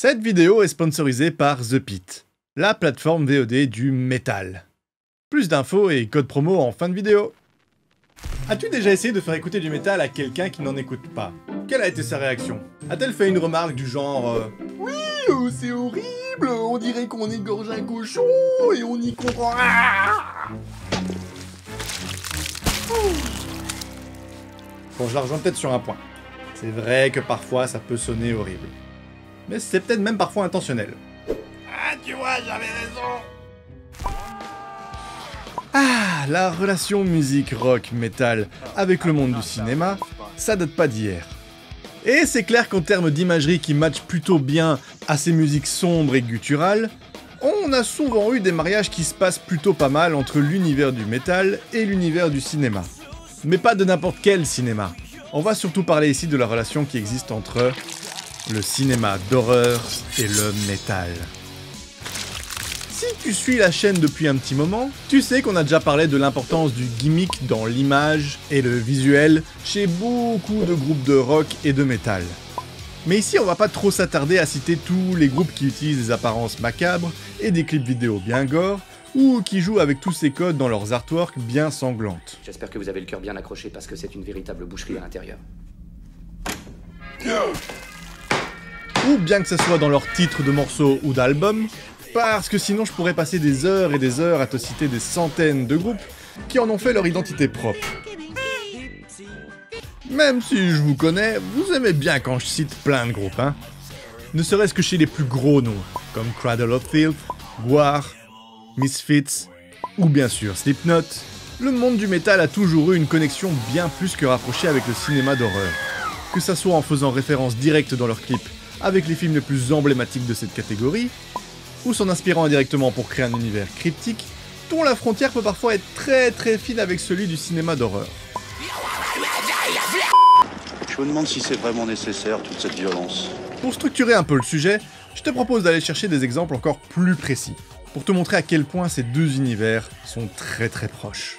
Cette vidéo est sponsorisée par The Pit, la plateforme VOD du métal. Plus d'infos et code promo en fin de vidéo. As-tu déjà essayé de faire écouter du métal à quelqu'un qui n'en écoute pas? Quelle a été sa réaction? A-t-elle fait une remarque du genre euh, Oui, euh, c'est horrible, on dirait qu'on égorge un cochon et on y comprend. Ah Bon, je la rejoins peut-être sur un point. C'est vrai que parfois ça peut sonner horrible. Mais c'est peut-être même parfois intentionnel. Ah, tu vois, j'avais raison. Ah, la relation musique, rock, metal avec le monde du cinéma, ça date pas d'hier. Et c'est clair qu'en termes d'imagerie qui match plutôt bien à ces musiques sombres et gutturales, on a souvent eu des mariages qui se passent plutôt pas mal entre l'univers du métal et l'univers du cinéma. Mais pas de n'importe quel cinéma. On va surtout parler ici de la relation qui existe entre le cinéma d'horreur et le métal. Si tu suis la chaîne depuis un petit moment, tu sais qu'on a déjà parlé de l'importance du gimmick dans l'image et le visuel chez beaucoup de groupes de rock et de métal. Mais ici, on va pas trop s'attarder à citer tous les groupes qui utilisent des apparences macabres et des clips vidéo bien gore, ou qui jouent avec tous ces codes dans leurs artworks bien sanglantes. J'espère que vous avez le cœur bien accroché parce que c'est une véritable boucherie à l'intérieur. Ou bien que ce soit dans leurs titres de morceaux ou d'albums, parce que sinon je pourrais passer des heures et des heures à te citer des centaines de groupes qui en ont fait leur identité propre. Même si je vous connais, vous aimez bien quand je cite plein de groupes, hein Ne serait-ce que chez les plus gros noms, comme Cradle of Filth, Guar, Misfits, ou bien sûr Slipknot, le monde du métal a toujours eu une connexion bien plus que rapprochée avec le cinéma d'horreur. Que ça soit en faisant référence directe dans leurs clips avec les films les plus emblématiques de cette catégorie, ou s'en inspirant indirectement pour créer un univers cryptique, dont la frontière peut parfois être très très fine avec celui du cinéma d'horreur. Je me demande si c'est vraiment nécessaire toute cette violence. Pour structurer un peu le sujet, je te propose d'aller chercher des exemples encore plus précis, pour te montrer à quel point ces deux univers sont très très proches.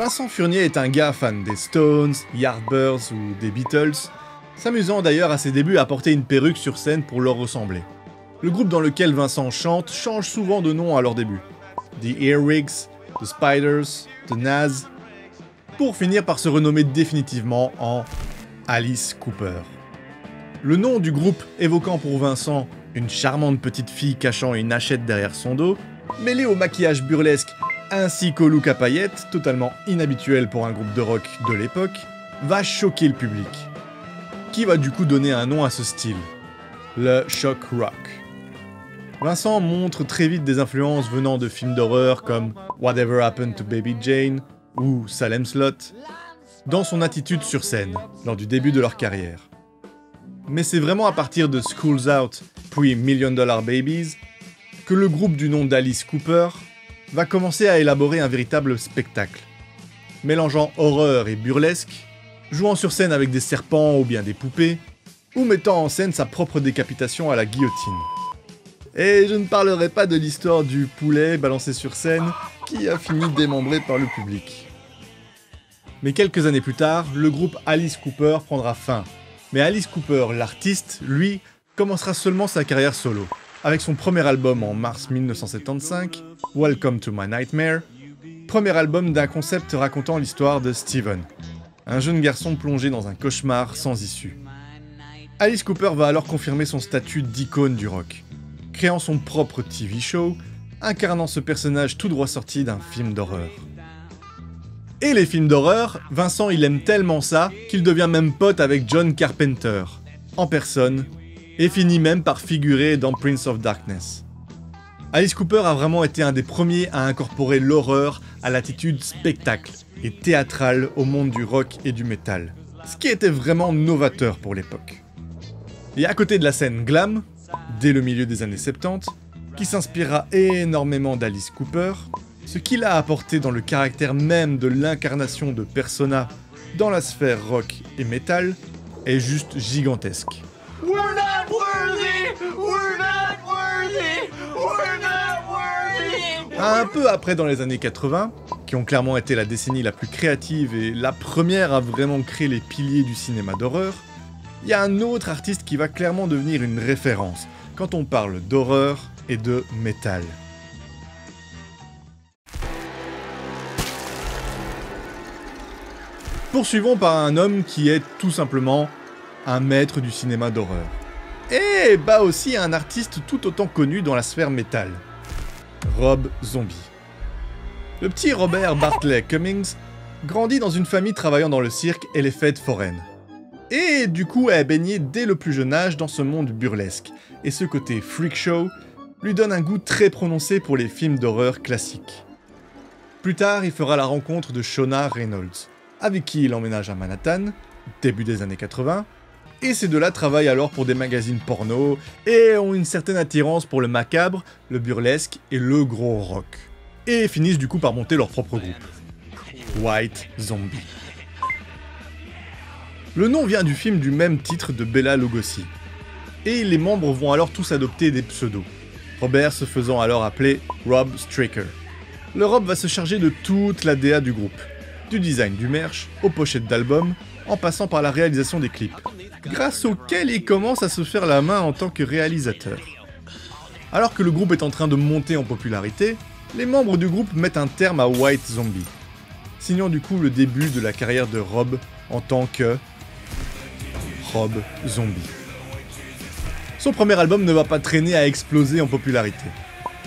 Vincent Furnier est un gars fan des Stones, Yardbirds ou des Beatles, s'amusant d'ailleurs à ses débuts à porter une perruque sur scène pour leur ressembler. Le groupe dans lequel Vincent chante change souvent de nom à leur début. The Earwigs, The Spiders, The Naz, pour finir par se renommer définitivement en Alice Cooper. Le nom du groupe évoquant pour Vincent une charmante petite fille cachant une hachette derrière son dos, mêlé au maquillage burlesque ainsi qu'au look à totalement inhabituel pour un groupe de rock de l'époque, va choquer le public. Qui va du coup donner un nom à ce style? Le shock rock. Vincent montre très vite des influences venant de films d'horreur comme Whatever Happened to Baby Jane ou Salem Slot dans son attitude sur scène lors du début de leur carrière. Mais c'est vraiment à partir de Schools Out puis Million Dollar Babies que le groupe du nom d'Alice Cooper va commencer à élaborer un véritable spectacle. Mélangeant horreur et burlesque, jouant sur scène avec des serpents ou bien des poupées, ou mettant en scène sa propre décapitation à la guillotine. Et je ne parlerai pas de l'histoire du poulet balancé sur scène qui a fini démembré par le public. Mais quelques années plus tard, le groupe Alice Cooper prendra fin. Mais Alice Cooper, l'artiste, lui, commencera seulement sa carrière solo avec son premier album en mars 1975, Welcome to My Nightmare, premier album d'un concept racontant l'histoire de Steven, un jeune garçon plongé dans un cauchemar sans issue. Alice Cooper va alors confirmer son statut d'icône du rock, créant son propre TV show, incarnant ce personnage tout droit sorti d'un film d'horreur. Et les films d'horreur, Vincent il aime tellement ça qu'il devient même pote avec John Carpenter, en personne, et finit même par figurer dans Prince of Darkness. Alice Cooper a vraiment été un des premiers à incorporer l'horreur à l'attitude spectacle et théâtrale au monde du rock et du métal, ce qui était vraiment novateur pour l'époque. Et à côté de la scène glam, dès le milieu des années 70, qui s'inspirera énormément d'Alice Cooper, ce qu'il a apporté dans le caractère même de l'incarnation de Persona dans la sphère rock et métal est juste gigantesque. Un peu après dans les années 80, qui ont clairement été la décennie la plus créative et la première à vraiment créer les piliers du cinéma d'horreur, il y a un autre artiste qui va clairement devenir une référence quand on parle d'horreur et de métal. Poursuivons par un homme qui est tout simplement un maître du cinéma d'horreur. Et bah aussi un artiste tout autant connu dans la sphère métal. Rob Zombie. Le petit Robert Bartley Cummings grandit dans une famille travaillant dans le cirque et les fêtes foraines. Et du coup a baigné dès le plus jeune âge dans ce monde burlesque, et ce côté freak show lui donne un goût très prononcé pour les films d'horreur classiques. Plus tard, il fera la rencontre de Shona Reynolds, avec qui il emménage à Manhattan, début des années 80, et ces deux-là travaillent alors pour des magazines porno et ont une certaine attirance pour le macabre, le burlesque et le gros rock. Et finissent du coup par monter leur propre groupe. White Zombie. Le nom vient du film du même titre de Bella Lugosi. Et les membres vont alors tous adopter des pseudos. Robert se faisant alors appeler Rob Straker. Le Rob va se charger de toute la DA du groupe, du design du merch, aux pochettes d'albums, en passant par la réalisation des clips, grâce auxquels il commence à se faire la main en tant que réalisateur. Alors que le groupe est en train de monter en popularité, les membres du groupe mettent un terme à White Zombie, signant du coup le début de la carrière de Rob en tant que Rob Zombie. Son premier album ne va pas traîner à exploser en popularité.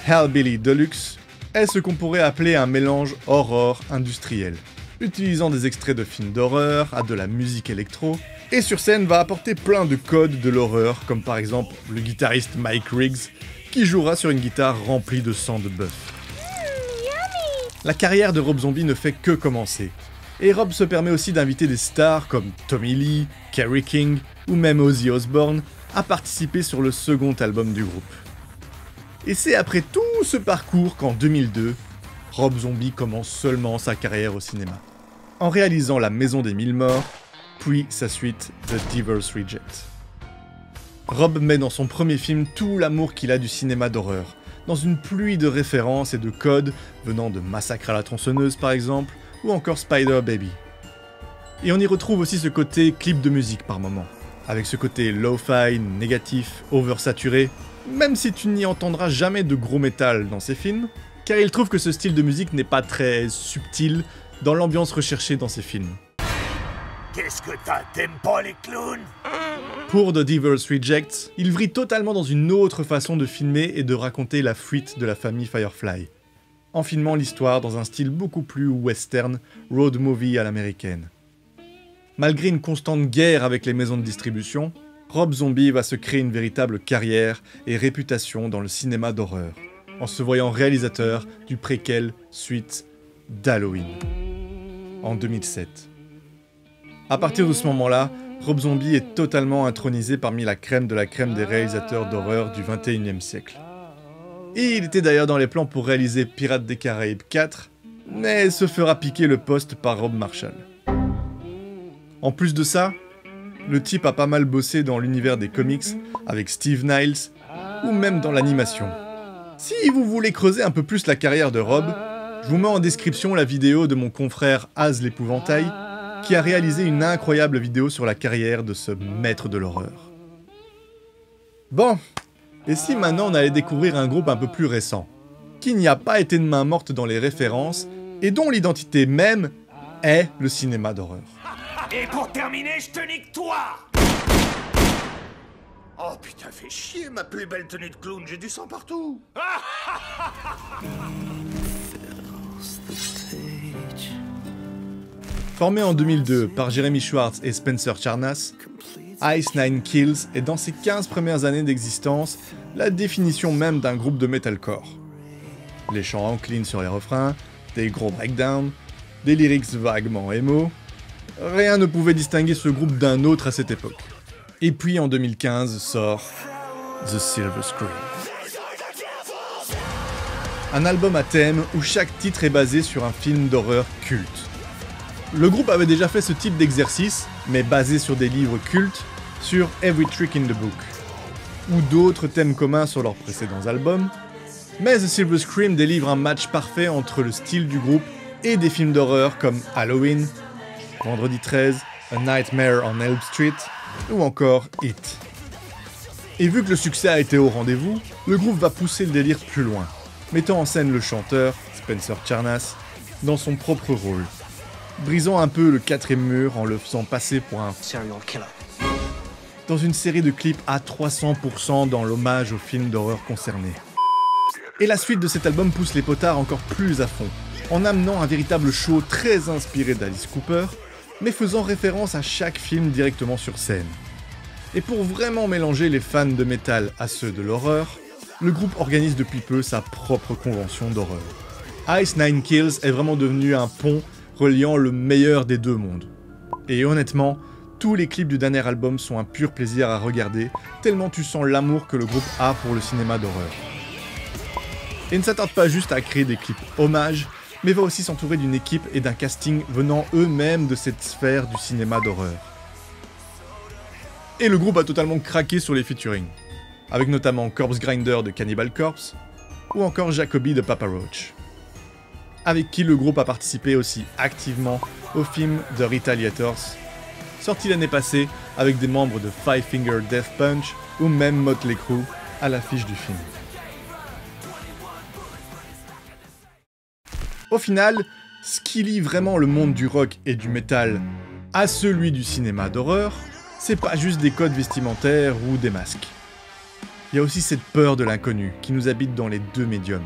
Hellbilly Deluxe est ce qu'on pourrait appeler un mélange horror industriel utilisant des extraits de films d'horreur à de la musique électro, et sur scène va apporter plein de codes de l'horreur, comme par exemple le guitariste Mike Riggs, qui jouera sur une guitare remplie de sang de bœuf. La carrière de Rob Zombie ne fait que commencer, et Rob se permet aussi d'inviter des stars comme Tommy Lee, Kerry King ou même Ozzy Osbourne à participer sur le second album du groupe. Et c'est après tout ce parcours qu'en 2002, Rob Zombie commence seulement sa carrière au cinéma en réalisant La Maison des Mille Morts, puis sa suite The Devil's Reject. Rob met dans son premier film tout l'amour qu'il a du cinéma d'horreur, dans une pluie de références et de codes venant de Massacre à la tronçonneuse par exemple, ou encore Spider Baby. Et on y retrouve aussi ce côté clip de musique par moment, avec ce côté lo-fi, négatif, oversaturé, même si tu n'y entendras jamais de gros métal dans ses films, car il trouve que ce style de musique n'est pas très subtil, dans l'ambiance recherchée dans ces films. Qu'est-ce que t'as? T'aimes pas les clowns? Pour The Devil's Reject, il vrille totalement dans une autre façon de filmer et de raconter la fuite de la famille Firefly, en filmant l'histoire dans un style beaucoup plus western, road movie à l'américaine. Malgré une constante guerre avec les maisons de distribution, Rob Zombie va se créer une véritable carrière et réputation dans le cinéma d'horreur, en se voyant réalisateur du préquel suite d'Halloween en 2007. À partir de ce moment-là, Rob Zombie est totalement intronisé parmi la crème de la crème des réalisateurs d'horreur du 21e siècle. Il était d'ailleurs dans les plans pour réaliser Pirates des Caraïbes 4, mais se fera piquer le poste par Rob Marshall. En plus de ça, le type a pas mal bossé dans l'univers des comics avec Steve Niles ou même dans l'animation. Si vous voulez creuser un peu plus la carrière de Rob, je vous mets en description la vidéo de mon confrère Az l'épouvantail, qui a réalisé une incroyable vidéo sur la carrière de ce maître de l'horreur. Bon, et si maintenant on allait découvrir un groupe un peu plus récent, qui n'y a pas été de main morte dans les références, et dont l'identité même est le cinéma d'horreur? Et pour terminer, je te nique toi Oh putain, fais chier ma plus belle tenue de clown, j'ai du sang partout Formé en 2002 par Jeremy Schwartz et Spencer Charnas, Ice Nine Kills est dans ses 15 premières années d'existence la définition même d'un groupe de metalcore. Les chants enclines sur les refrains, des gros breakdowns, des lyrics vaguement émo, rien ne pouvait distinguer ce groupe d'un autre à cette époque. Et puis en 2015 sort The Silver Screen. Un album à thème où chaque titre est basé sur un film d'horreur culte. Le groupe avait déjà fait ce type d'exercice, mais basé sur des livres cultes, sur Every Trick in the Book, ou d'autres thèmes communs sur leurs précédents albums, mais The Silver Scream délivre un match parfait entre le style du groupe et des films d'horreur comme Halloween, Vendredi 13, A Nightmare on Elm Street ou encore It. Et vu que le succès a été au rendez-vous, le groupe va pousser le délire plus loin, mettant en scène le chanteur, Spencer Charnas, dans son propre rôle, brisant un peu le quatrième mur en le faisant passer pour un serial killer. dans une série de clips à 300% dans l'hommage aux films d'horreur concernés. Et la suite de cet album pousse les potards encore plus à fond, en amenant un véritable show très inspiré d'Alice Cooper, mais faisant référence à chaque film directement sur scène. Et pour vraiment mélanger les fans de métal à ceux de l'horreur, le groupe organise depuis peu sa propre convention d'horreur. Ice Nine Kills est vraiment devenu un pont reliant le meilleur des deux mondes. Et honnêtement, tous les clips du dernier album sont un pur plaisir à regarder, tellement tu sens l'amour que le groupe a pour le cinéma d'horreur. Et ne s'attarde pas juste à créer des clips hommages, mais va aussi s'entourer d'une équipe et d'un casting venant eux-mêmes de cette sphère du cinéma d'horreur. Et le groupe a totalement craqué sur les featuring, avec notamment Corpse Grinder de Cannibal Corpse, ou encore Jacoby de Papa Roach, avec qui le groupe a participé aussi activement au film The Retaliators, sorti l'année passée avec des membres de Five Finger Death Punch ou même Motley Crue à l'affiche du film. Au final, ce qui lie vraiment le monde du rock et du métal à celui du cinéma d'horreur, c'est pas juste des codes vestimentaires ou des masques. Il y a aussi cette peur de l'inconnu qui nous habite dans les deux médiums.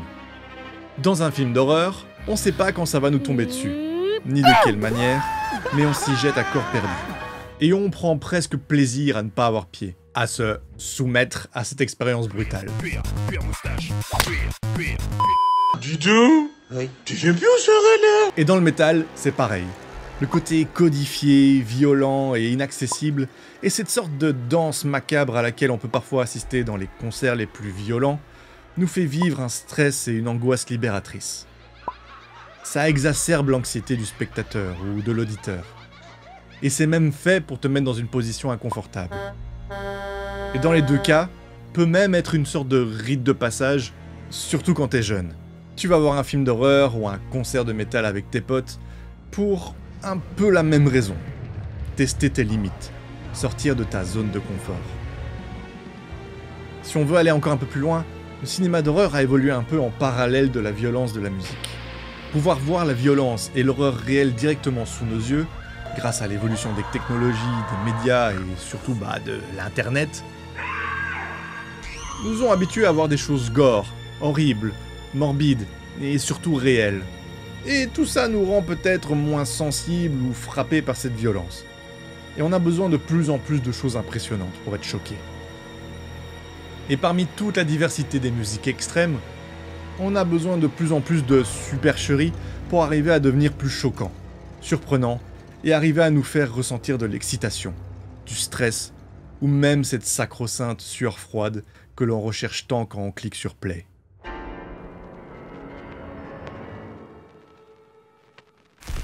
Dans un film d'horreur, on sait pas quand ça va nous tomber dessus, ni de quelle manière, mais on s'y jette à corps perdu. Et on prend presque plaisir à ne pas avoir pied, à se soumettre à cette expérience brutale. Dis donc Oui. Tu viens plus là Et dans le métal, c'est pareil. Le côté codifié, violent et inaccessible, et cette sorte de danse macabre à laquelle on peut parfois assister dans les concerts les plus violents, nous fait vivre un stress et une angoisse libératrice. Ça exacerbe l'anxiété du spectateur ou de l'auditeur. Et c'est même fait pour te mettre dans une position inconfortable. Et dans les deux cas, peut même être une sorte de rite de passage, surtout quand t'es jeune. Tu vas voir un film d'horreur ou un concert de métal avec tes potes pour un peu la même raison. Tester tes limites, sortir de ta zone de confort. Si on veut aller encore un peu plus loin, le cinéma d'horreur a évolué un peu en parallèle de la violence de la musique. Pouvoir voir la violence et l'horreur réelle directement sous nos yeux, grâce à l'évolution des technologies, des médias et surtout bah, de l'internet, nous ont habitués à voir des choses gore, horribles, morbides et surtout réelles. Et tout ça nous rend peut-être moins sensibles ou frappés par cette violence. Et on a besoin de plus en plus de choses impressionnantes pour être choqués. Et parmi toute la diversité des musiques extrêmes, on a besoin de plus en plus de supercherie pour arriver à devenir plus choquant, surprenant et arriver à nous faire ressentir de l'excitation, du stress ou même cette sacro-sainte sueur froide que l'on recherche tant quand on clique sur play.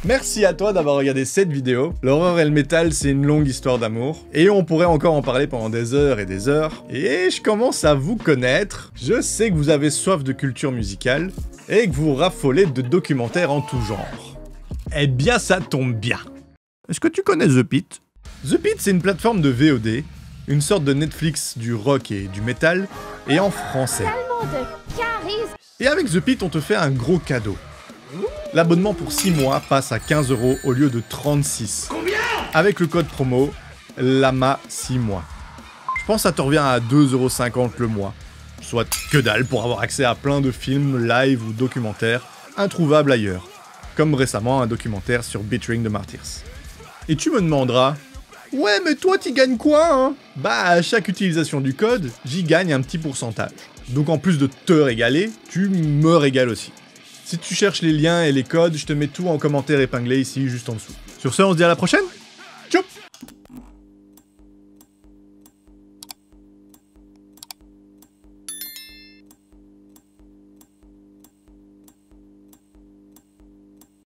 Merci à toi d'avoir regardé cette vidéo. L'horreur et le métal, c'est une longue histoire d'amour. Et on pourrait encore en parler pendant des heures et des heures. Et je commence à vous connaître. Je sais que vous avez soif de culture musicale et que vous raffolez de documentaires en tout genre. Eh bien, ça tombe bien. Est-ce que tu connais The Pit? The Pit, c'est une plateforme de VOD, une sorte de Netflix du rock et du métal, et en français. de charisme. Et avec The Pit, on te fait un gros cadeau. L'abonnement pour 6 mois passe à 15 euros au lieu de 36. Combien Avec le code promo LAMA 6 mois. Je pense que ça te revient à 2,50€ le mois. Soit que dalle pour avoir accès à plein de films, live ou documentaires introuvables ailleurs. Comme récemment un documentaire sur Betraying the Martyrs. Et tu me demanderas Ouais, mais toi, t'y gagnes quoi, hein? Bah, à chaque utilisation du code, j'y gagne un petit pourcentage. Donc en plus de te régaler, tu me régales aussi. Si tu cherches les liens et les codes, je te mets tout en commentaire épinglé ici, juste en dessous. Sur ce, on se dit à la prochaine